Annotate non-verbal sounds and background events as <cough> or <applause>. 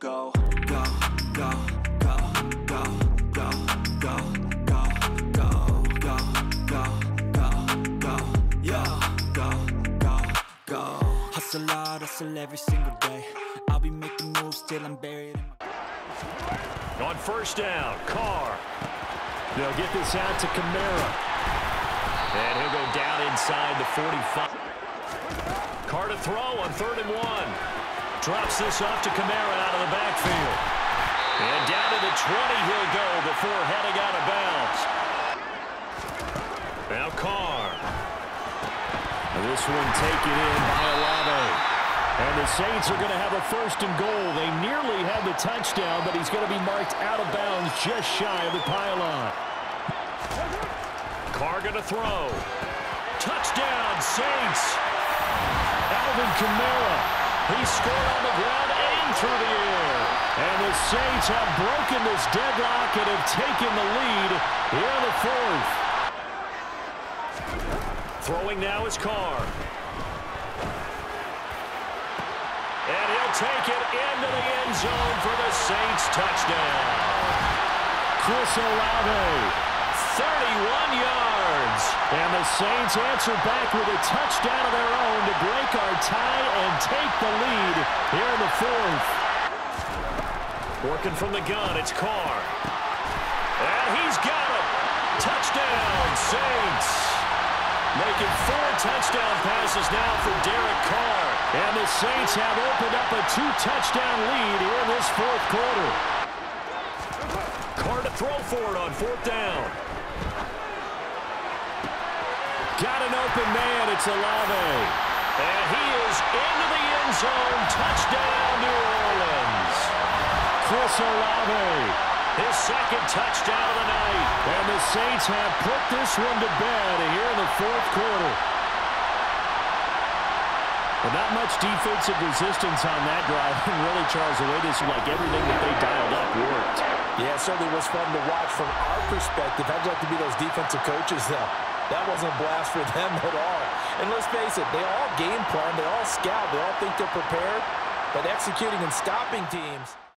Go, go, go, go, go, go, go, go, go, go, go, go, go, yo, go, go, go. Hustle hard, hustle every single day. I'll be making moves till I'm buried On first down, Carr. They'll get this out to Kamara. And he'll go down inside the 45. Carr to throw on third and one. Drops this off to Kamara out of the backfield. And down to the 20 he'll go before heading out of bounds. Now Carr. This one taken in by Olave. And the Saints are going to have a first and goal. They nearly had the touchdown, but he's going to be marked out of bounds just shy of the pylon. Carr going to throw. Touchdown, Saints. Alvin Kamara. He scored on the ground and through the air. And the Saints have broken this deadlock and have taken the lead here in the fourth. Throwing now is Carr. And he'll take it into the end zone for the Saints touchdown. Chris Olave Saints answer back with a touchdown of their own to break our tie and take the lead here in the fourth. Working from the gun, it's Carr. And he's got it. Touchdown, Saints. Making four touchdown passes now for Derek Carr. And the Saints have opened up a two-touchdown lead here in this fourth quarter. Carr to throw for it on fourth down. Got an open man. It's Olave. And he is into the end zone. Touchdown, New Orleans. Chris Olave. His second touchdown of the night. And the Saints have put this one to bed here in the fourth quarter. But not much defensive resistance on that drive. <laughs> And really, Charles, the way this like everything that they dialed up worked. Yeah, certainly was fun to watch from our perspective. I'd like to be those defensive coaches, though. That wasn't a blast for <laughs> them at all. And let's face it, they all game plan, they all scout, they all think they're prepared, but executing and stopping teams